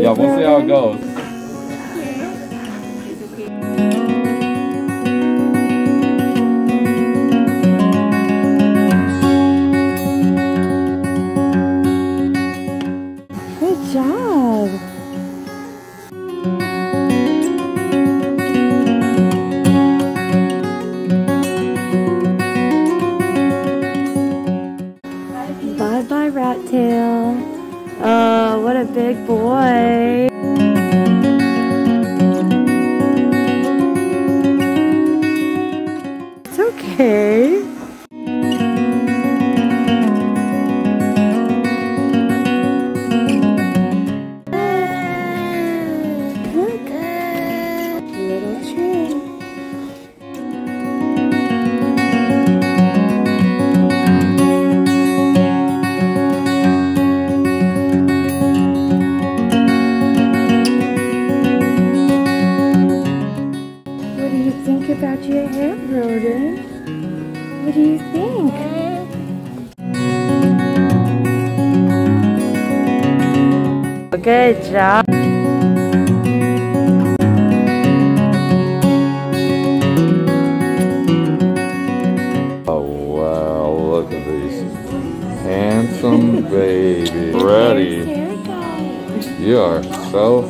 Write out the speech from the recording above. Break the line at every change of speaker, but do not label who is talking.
it goes.
Good job. Bye bye, rat tail. Oh, what a big boy. It's okay. Hair, Brodin? What do you think? Good job.
Oh wow, look at these handsome babies. Ready. You are so